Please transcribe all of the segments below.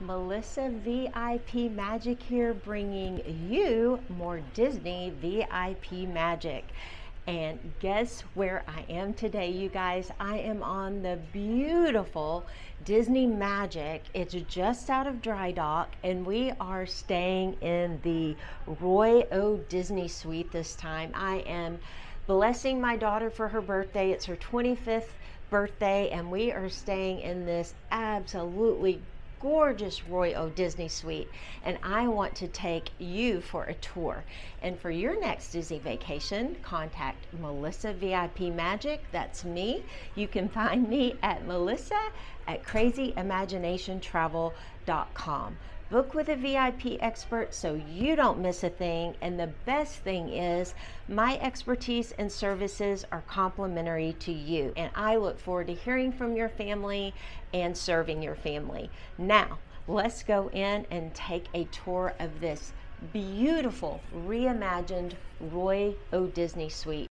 Melissa VIP Magic here, bringing you more Disney VIP magic. And guess where I am today, you guys? I am on the beautiful Disney Magic. It's just out of dry dock, and we are staying in the Roy O. Disney Suite this time. I am blessing my daughter for her birthday. It's her 25th birthday, and we are staying in this absolutely gorgeous Roy O. Disney Suite, and I want to take you for a tour. And for your next Disney vacation, contact Melissa VIP Magic. That's me. You can find me at Melissa at crazyimaginationtravel.com. Book with a VIP expert so you don't miss a thing. And the best thing is, my expertise and services are complimentary to you. And I look forward to hearing from your family and serving your family. Now, let's go in and take a tour of this beautiful reimagined Roy O. Disney Suite.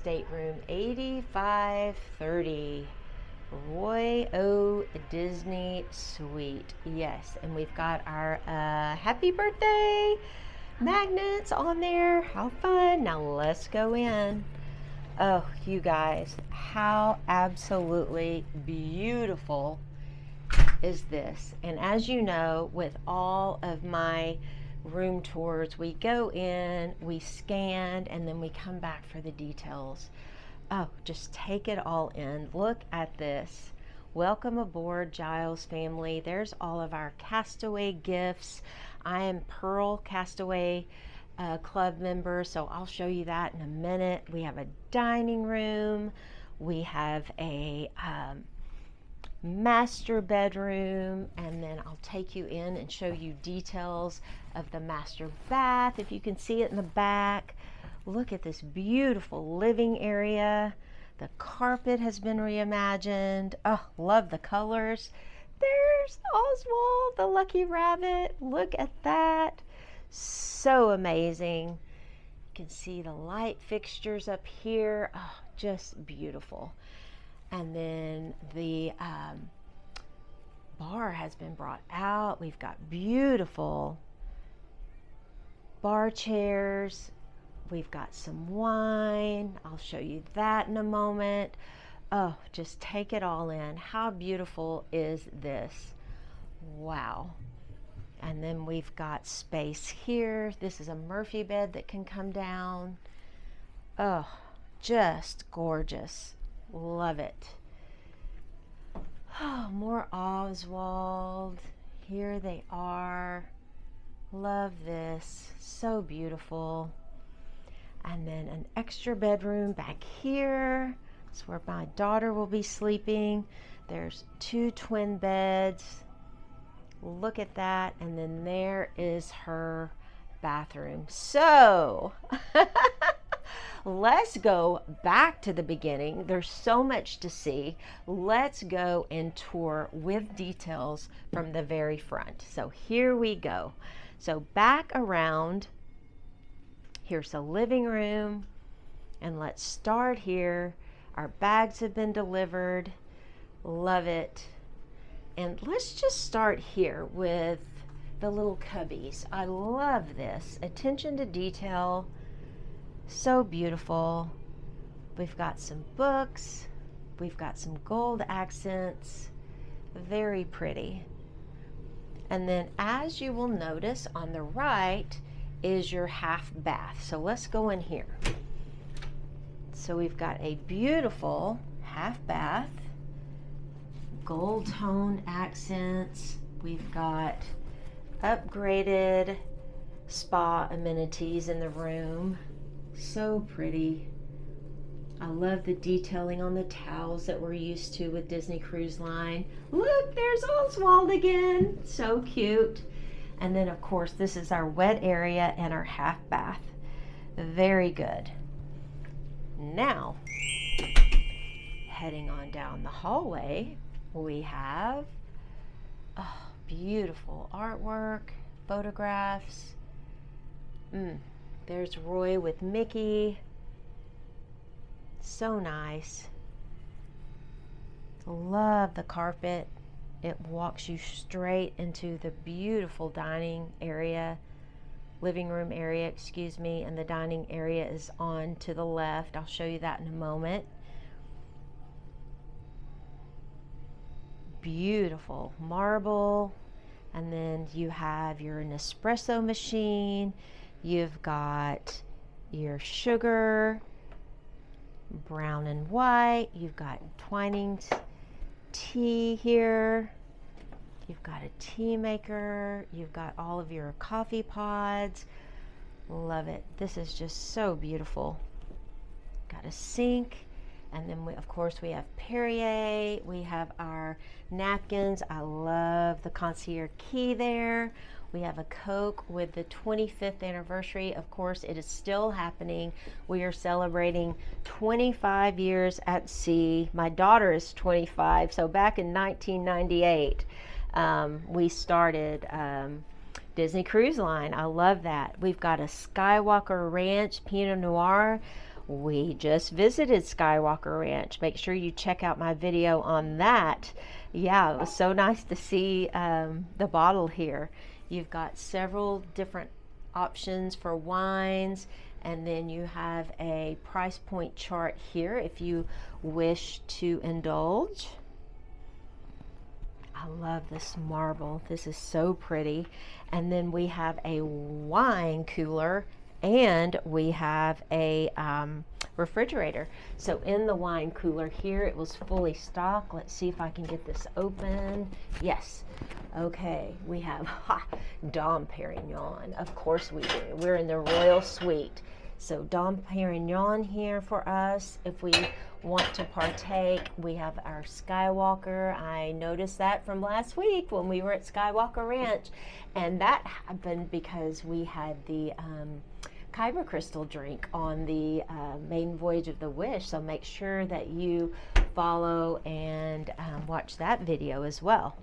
Stateroom 8530 Roy O. Disney Suite. Yes, and we've got our uh, happy birthday magnets on there. How fun. Now let's go in. Oh, you guys, how absolutely beautiful is this? And as you know, with all of my room tours. We go in, we scan, and then we come back for the details. Oh, just take it all in. Look at this. Welcome aboard, Giles family. There's all of our Castaway gifts. I am Pearl Castaway uh, Club member, so I'll show you that in a minute. We have a dining room. We have a um, master bedroom and then I'll take you in and show you details of the master bath. If you can see it in the back look at this beautiful living area. The carpet has been reimagined. Oh love the colors. There's Oswald the lucky rabbit. Look at that. So amazing. You can see the light fixtures up here. Oh just beautiful. And then the um, bar has been brought out. We've got beautiful bar chairs. We've got some wine. I'll show you that in a moment. Oh, just take it all in. How beautiful is this? Wow. And then we've got space here. This is a Murphy bed that can come down. Oh, just gorgeous. Love it. Oh, more Oswald. Here they are. Love this. So beautiful. And then an extra bedroom back here. That's where my daughter will be sleeping. There's two twin beds. Look at that. And then there is her bathroom. So, let's go back to the beginning. There's so much to see. Let's go and tour with details from the very front. So here we go. So back around, here's the living room. And let's start here. Our bags have been delivered. Love it. And let's just start here with the little cubbies. I love this. Attention to detail so beautiful. We've got some books. We've got some gold accents. Very pretty. And then as you will notice on the right is your half bath. So let's go in here. So we've got a beautiful half bath, gold tone accents. We've got upgraded spa amenities in the room. So pretty. I love the detailing on the towels that we're used to with Disney Cruise Line. Look, there's Oswald again. So cute. And then, of course, this is our wet area and our half bath. Very good. Now, heading on down the hallway, we have oh, beautiful artwork, photographs. Mm, there's Roy with Mickey. So nice. Love the carpet. It walks you straight into the beautiful dining area, living room area, excuse me, and the dining area is on to the left. I'll show you that in a moment. Beautiful marble, and then you have your Nespresso machine. You've got your sugar, brown and white. You've got twining tea here. You've got a tea maker. You've got all of your coffee pods. Love it. This is just so beautiful. Got a sink. And then, we, of course, we have Perrier. We have our napkins. I love the concierge key there. We have a Coke with the 25th anniversary. Of course, it is still happening. We are celebrating 25 years at sea. My daughter is 25, so back in 1998, um, we started. Um, Disney Cruise Line. I love that. We've got a Skywalker Ranch Pinot Noir. We just visited Skywalker Ranch. Make sure you check out my video on that. Yeah, it was so nice to see um, the bottle here. You've got several different options for wines and then you have a price point chart here if you wish to indulge. I love this marble. This is so pretty. And then we have a wine cooler and we have a um, refrigerator. So in the wine cooler here, it was fully stocked. Let's see if I can get this open. Yes. Okay, we have ha, Dom Perignon. Of course we do. We're in the Royal Suite. So Dom Perignon here for us. If we want to partake, we have our Skywalker. I noticed that from last week when we were at Skywalker Ranch. And that happened because we had the um, Kyber crystal drink on the uh, maiden voyage of the Wish. So make sure that you follow and um, watch that video as well.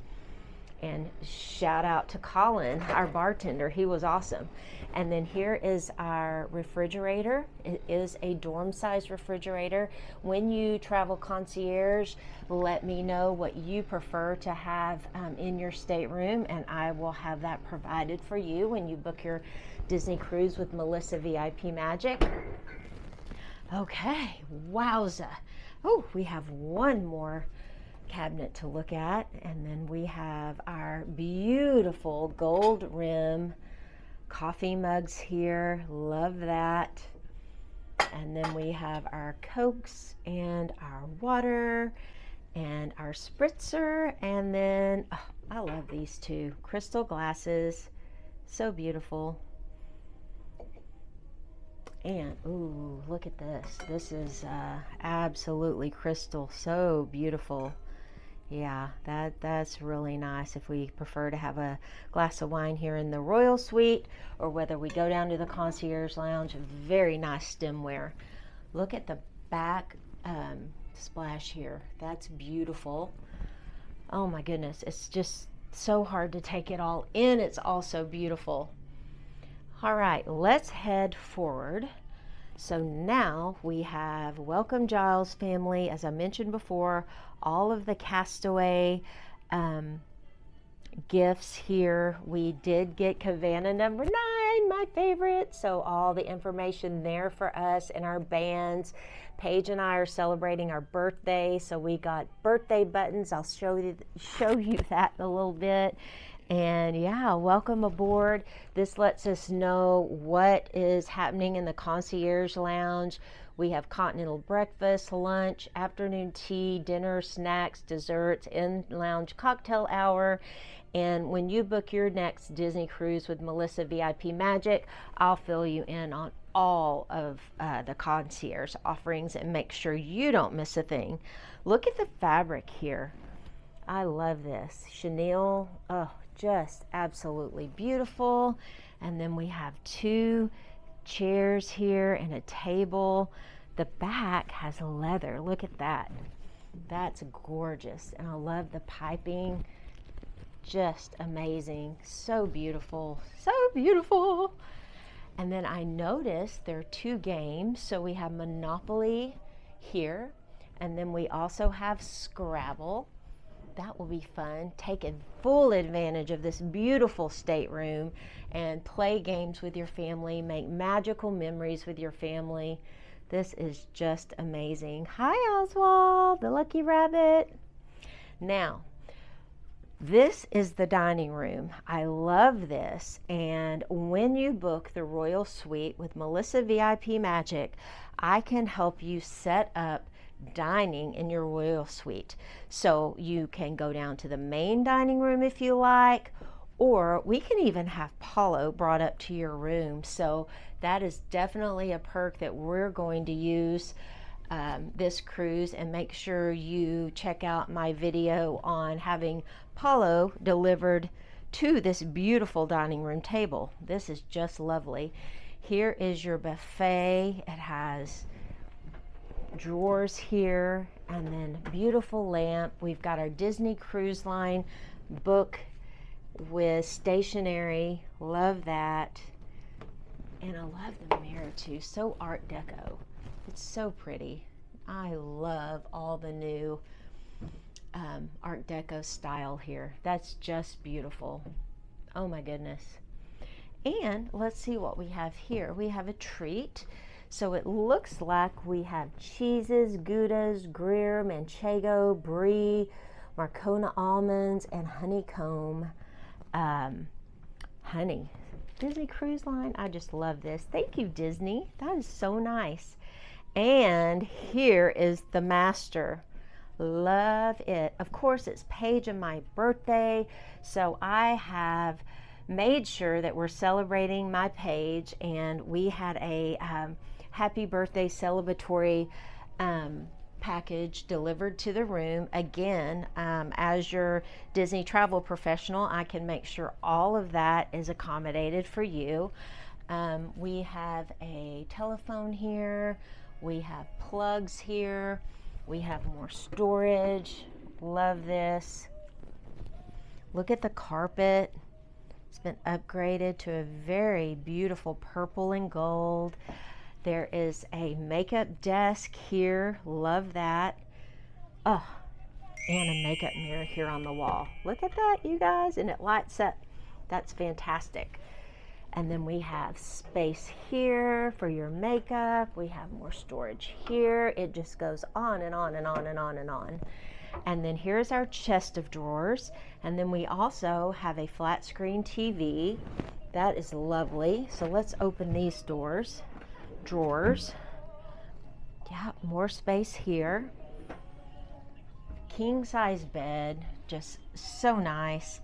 And shout out to Colin, our bartender. He was awesome. And then here is our refrigerator. It is a dorm size refrigerator. When you travel concierge, let me know what you prefer to have um, in your stateroom, and I will have that provided for you when you book your Disney cruise with Melissa VIP Magic. Okay, wowza. Oh, we have one more cabinet to look at, and then we have our beautiful gold rim coffee mugs here. Love that. And then we have our Cokes and our water and our spritzer. And then, oh, I love these two crystal glasses. So beautiful. And, ooh, look at this. This is uh, absolutely crystal. So beautiful. Yeah, that that's really nice if we prefer to have a glass of wine here in the Royal Suite or whether we go down to the Concierge Lounge. Very nice stemware. Look at the back um, splash here. That's beautiful. Oh my goodness, it's just so hard to take it all in. It's also beautiful. All right, let's head forward. So now we have Welcome Giles family, as I mentioned before, all of the castaway um, gifts here. We did get Cabana number nine, my favorite. So all the information there for us and our bands. Paige and I are celebrating our birthday, so we got birthday buttons. I'll show you show you that in a little bit. And yeah, welcome aboard. This lets us know what is happening in the concierge lounge. We have continental breakfast, lunch, afternoon tea, dinner, snacks, desserts, in lounge cocktail hour. And when you book your next Disney cruise with Melissa VIP Magic, I'll fill you in on all of uh, the concierge offerings and make sure you don't miss a thing. Look at the fabric here. I love this. Chenille, oh, just absolutely beautiful. And then we have two chairs here and a table. The back has leather. Look at that. That's gorgeous. And I love the piping. Just amazing. So beautiful. So beautiful. And then I noticed there are two games. So we have Monopoly here, and then we also have Scrabble. That will be fun. Take full advantage of this beautiful stateroom and play games with your family, make magical memories with your family. This is just amazing. Hi, Oswald, the lucky rabbit. Now, this is the dining room. I love this. And when you book the Royal Suite with Melissa VIP Magic, I can help you set up dining in your Royal Suite. So you can go down to the main dining room if you like, or we can even have Palo brought up to your room. So that is definitely a perk that we're going to use um, this cruise and make sure you check out my video on having Palo delivered to this beautiful dining room table. This is just lovely. Here is your buffet. It has drawers here and then beautiful lamp. We've got our Disney Cruise Line book with stationery. Love that. And I love the mirror too. So Art Deco. It's so pretty. I love all the new um, Art Deco style here. That's just beautiful. Oh my goodness. And let's see what we have here. We have a treat. So it looks like we have cheeses, Goudas, Gruyere, Manchego, Brie, Marcona almonds, and honeycomb um, honey. Disney Cruise Line, I just love this. Thank you, Disney. That is so nice. And here is the master. Love it. Of course, it's Paige and my birthday, so I have made sure that we're celebrating my Paige, and we had a um, happy birthday celebratory um, package delivered to the room. Again, um, as your Disney travel professional, I can make sure all of that is accommodated for you. Um, we have a telephone here. We have plugs here. We have more storage. Love this. Look at the carpet. It's been upgraded to a very beautiful purple and gold. There is a makeup desk here. Love that. Oh, and a makeup mirror here on the wall. Look at that, you guys. And it lights up. That's fantastic. And then we have space here for your makeup. We have more storage here. It just goes on and on and on and on and on. And then here's our chest of drawers. And then we also have a flat screen TV. That is lovely. So let's open these doors, drawers. Yeah, more space here. King size bed, just so nice.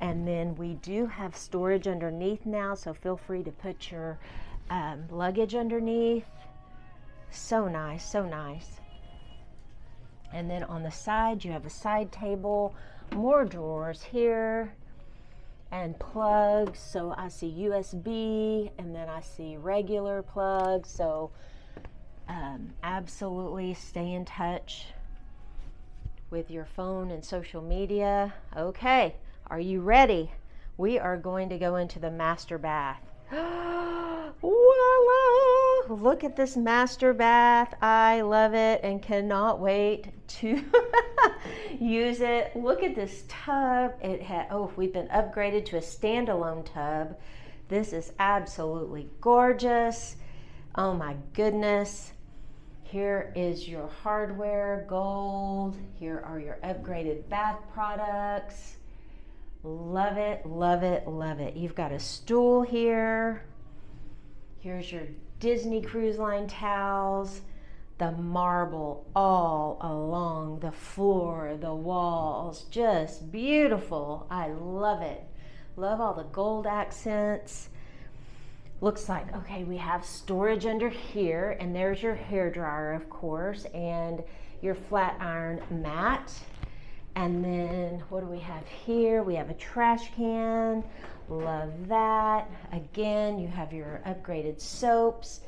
And then we do have storage underneath now, so feel free to put your um, luggage underneath. So nice, so nice. And then on the side, you have a side table, more drawers here, and plugs. So I see USB, and then I see regular plugs. So um, absolutely stay in touch with your phone and social media. Okay. Are you ready? We are going to go into the master bath. Voila! Look at this master bath. I love it and cannot wait to use it. Look at this tub. It had oh, we've been upgraded to a standalone tub. This is absolutely gorgeous. Oh my goodness. Here is your hardware, gold. Here are your upgraded bath products. Love it, love it, love it. You've got a stool here. Here's your Disney Cruise Line towels. The marble all along the floor, the walls. Just beautiful. I love it. Love all the gold accents. Looks like, okay, we have storage under here, and there's your hair dryer, of course, and your flat iron mat. And then what do we have here? We have a trash can. Love that. Again, you have your upgraded soaps.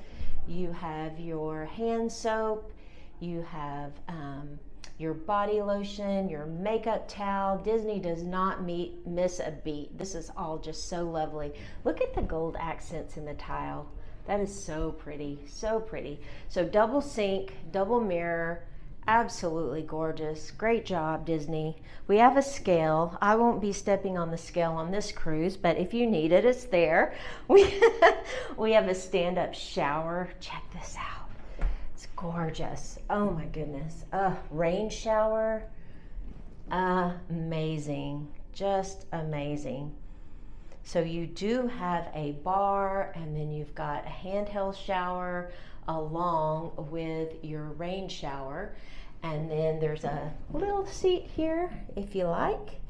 You have your hand soap. You have um, your body lotion, your makeup towel. Disney does not meet, miss a beat. This is all just so lovely. Look at the gold accents in the tile. That is so pretty, so pretty. So double sink, double mirror, absolutely gorgeous. Great job, Disney. We have a scale. I won't be stepping on the scale on this cruise, but if you need it, it's there. We, we have a stand-up shower. Check this out. It's gorgeous. Oh my goodness. Uh, rain shower. amazing. Just amazing. So you do have a bar and then you've got a handheld shower along with your rain shower. And then there's a little seat here if you like.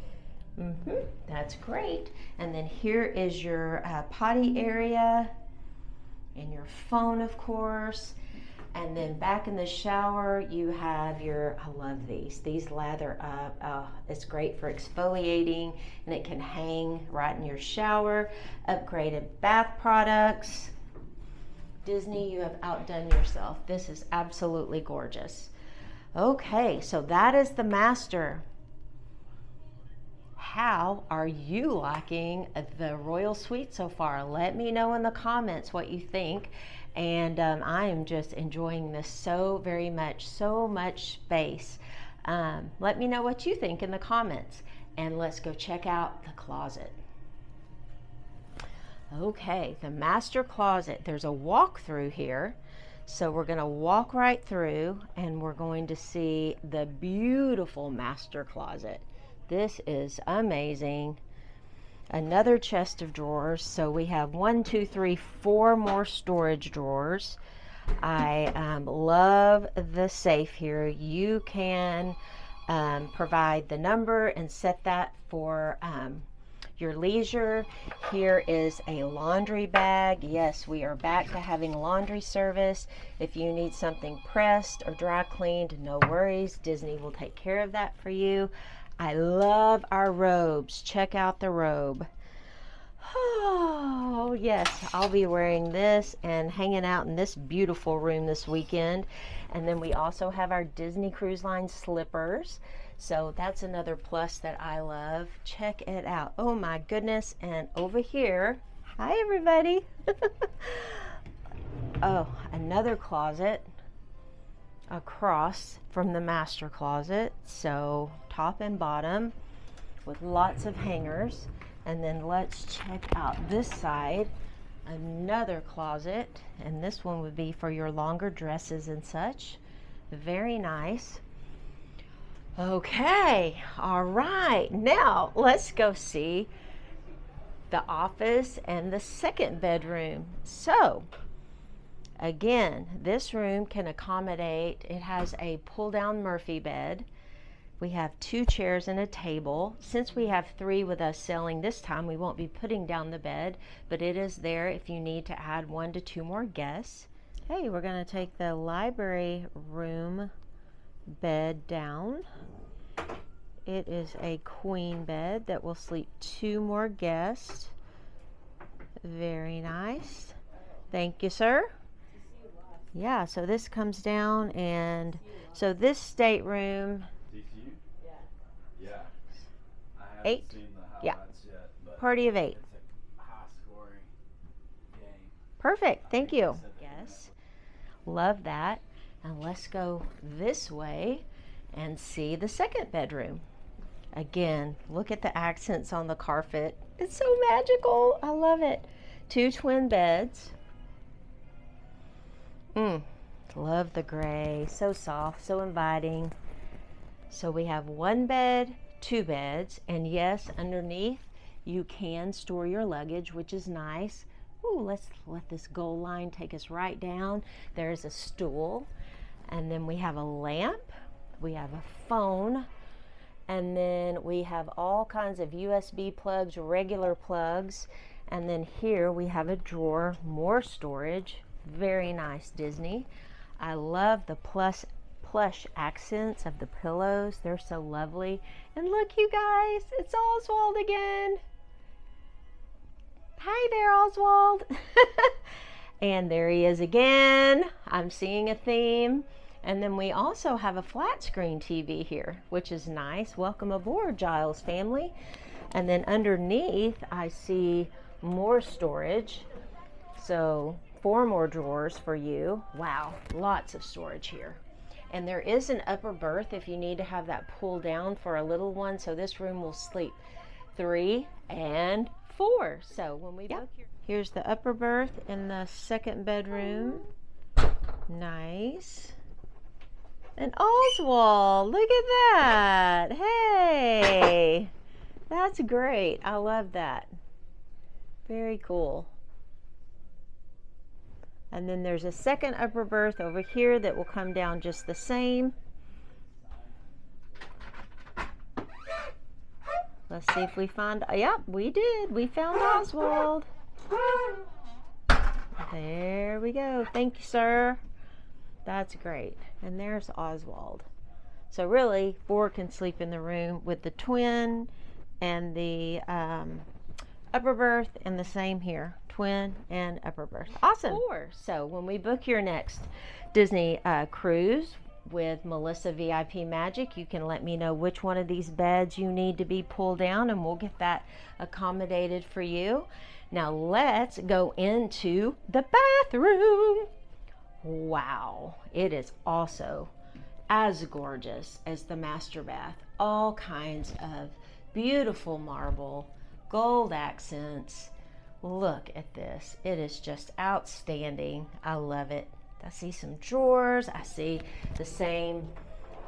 Mm-hmm, that's great. And then here is your uh, potty area and your phone, of course. And then back in the shower, you have your, I love these. These lather up. Oh, it's great for exfoliating and it can hang right in your shower. Upgraded bath products. Disney, you have outdone yourself. This is absolutely gorgeous. Okay, so that is the master. How are you liking the Royal Suite so far? Let me know in the comments what you think and um, I am just enjoying this so very much, so much space. Um, let me know what you think in the comments, and let's go check out the closet. Okay, the master closet. There's a walkthrough here. So we're going to walk right through and we're going to see the beautiful master closet. This is amazing another chest of drawers. So we have one, two, three, four more storage drawers. I um, love the safe here. You can um, provide the number and set that for um, your leisure. Here is a laundry bag. Yes, we are back to having laundry service. If you need something pressed or dry cleaned, no worries. Disney will take care of that for you. I love our robes. Check out the robe. Oh, yes, I'll be wearing this and hanging out in this beautiful room this weekend. And then we also have our Disney Cruise Line slippers. So that's another plus that I love. Check it out. Oh my goodness. And over here, hi everybody. oh, another closet across from the master closet. So top and bottom with lots of hangers. And then let's check out this side, another closet. And this one would be for your longer dresses and such. Very nice. Okay, all right. Now let's go see the office and the second bedroom. So Again, this room can accommodate, it has a pull down Murphy bed. We have two chairs and a table. Since we have three with us selling this time, we won't be putting down the bed, but it is there if you need to add one to two more guests. Hey, we're going to take the library room bed down. It is a queen bed that will sleep two more guests. Very nice. Thank you, sir. Yeah, so this comes down and so this stateroom. Yeah. eight. yeah. Yet, Party of eight. Perfect. Thank you. Yes. Love that. And let's go this way and see the second bedroom. Again, look at the accents on the carpet. It's so magical. I love it. Two twin beds. Mm, love the gray. So soft, so inviting. So we have one bed, two beds, and yes, underneath you can store your luggage, which is nice. Ooh, let's let this goal line take us right down. There's a stool, and then we have a lamp, we have a phone, and then we have all kinds of USB plugs, regular plugs, and then here we have a drawer, more storage, very nice Disney. I love the plus plush accents of the pillows. They're so lovely. And look, you guys, it's Oswald again. Hi there, Oswald. and there he is again. I'm seeing a theme. And then we also have a flat screen TV here, which is nice. Welcome aboard, Giles family. And then underneath, I see more storage. So four more drawers for you. Wow, lots of storage here. And there is an upper berth if you need to have that pull down for a little one. So this room will sleep three and four. So when we yep. Here, here's the upper berth in the second bedroom. Nice. And Oswald, look at that. Hey, that's great. I love that. Very cool. And then there's a second upper berth over here that will come down just the same. Let's see if we find, yep, we did. We found Oswald. There we go. Thank you, sir. That's great. And there's Oswald. So really, four can sleep in the room with the twin and the um, upper berth and the same here twin and upper berth. Awesome. four. so when we book your next disney uh, cruise with melissa vip magic you can let me know which one of these beds you need to be pulled down and we'll get that accommodated for you. Now let's go into the bathroom. Wow it is also as gorgeous as the master bath. All kinds of beautiful marble gold accents. Look at this. It is just outstanding. I love it. I see some drawers. I see the same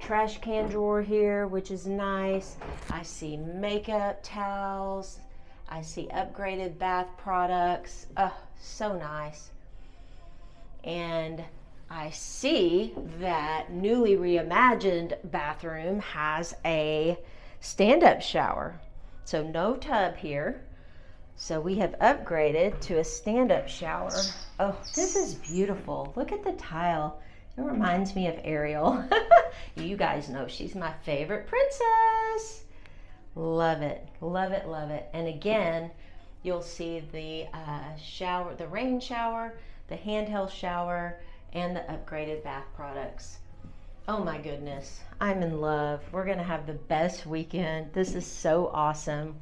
trash can drawer here, which is nice. I see makeup towels. I see upgraded bath products. Oh, so nice. And I see that newly reimagined bathroom has a stand-up shower. So no tub here. So we have upgraded to a stand-up shower. Oh, this is beautiful. Look at the tile. It reminds me of Ariel. you guys know she's my favorite princess. Love it, love it, love it. And again, you'll see the uh, shower, the rain shower, the handheld shower, and the upgraded bath products. Oh my goodness, I'm in love. We're going to have the best weekend. This is so awesome.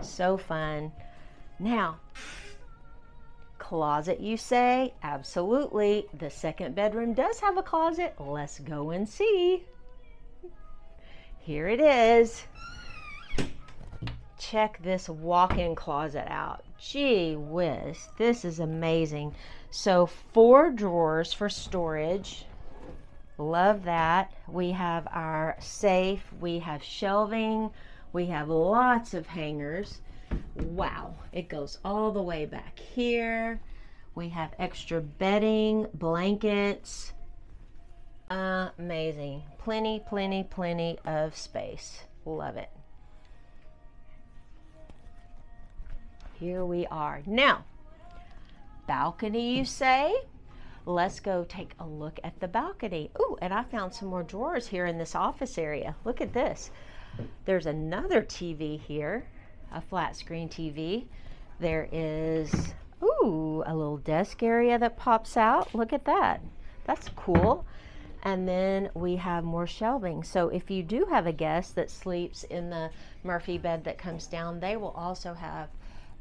So fun. Now, closet, you say? Absolutely. The second bedroom does have a closet. Let's go and see. Here it is. Check this walk in closet out. Gee whiz, this is amazing. So, four drawers for storage Love that. We have our safe, we have shelving, we have lots of hangers. Wow, it goes all the way back here. We have extra bedding, blankets. Amazing. Plenty, plenty, plenty of space. Love it. Here we are. Now, balcony, you say? Let's go take a look at the balcony. Ooh, and I found some more drawers here in this office area. Look at this. There's another TV here, a flat screen TV. There is, ooh, a little desk area that pops out. Look at that. That's cool. And then we have more shelving. So if you do have a guest that sleeps in the Murphy bed that comes down, they will also have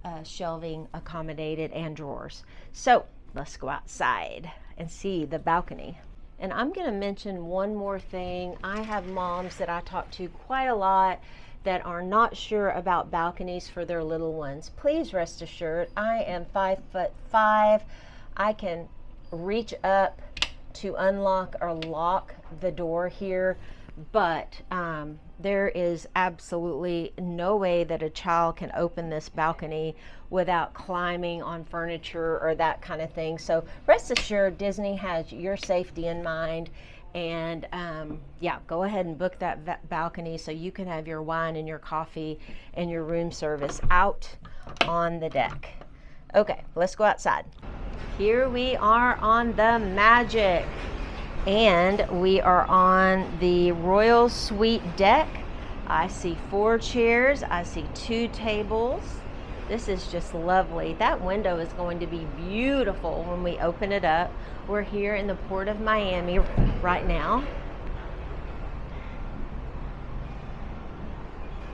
uh, shelving accommodated and drawers. So let's go outside and see the balcony. And I'm going to mention one more thing. I have moms that I talk to quite a lot that are not sure about balconies for their little ones. Please rest assured, I am five foot five. I can reach up to unlock or lock the door here but um, there is absolutely no way that a child can open this balcony without climbing on furniture or that kind of thing. So rest assured, Disney has your safety in mind. And um, yeah, go ahead and book that balcony so you can have your wine and your coffee and your room service out on the deck. Okay, let's go outside. Here we are on the Magic and we are on the Royal Suite deck. I see four chairs, I see two tables, This is just lovely. That window is going to be beautiful when we open it up. We're here in the port of Miami right now.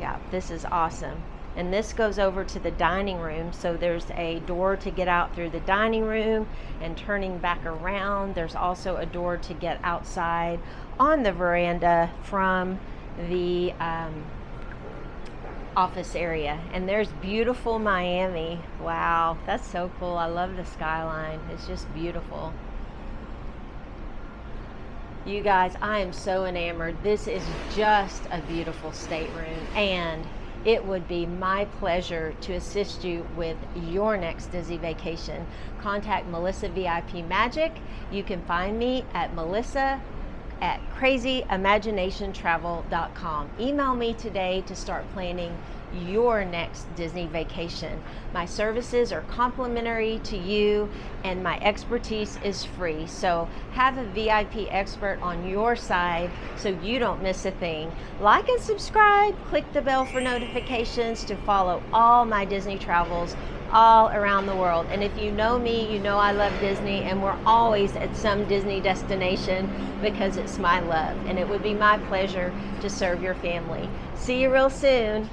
Yeah, this is awesome. And this goes over to the dining room. So there's a door to get out through the dining room and turning back around. There's also a door to get outside on the veranda from the um, office area. And there's beautiful Miami. Wow, that's so cool. I love the skyline. It's just beautiful. You guys, I am so enamored. This is just a beautiful stateroom and it would be my pleasure to assist you with your next Disney vacation. Contact Melissa VIP Magic. You can find me at Melissa at crazyimaginationtravel.com. Email me today to start planning your next Disney vacation. My services are complimentary to you and my expertise is free. So have a VIP expert on your side so you don't miss a thing. Like and subscribe, click the bell for notifications to follow all my Disney travels all around the world. And if you know me, you know I love Disney, and we're always at some Disney destination because it's my love. And it would be my pleasure to serve your family. See you real soon.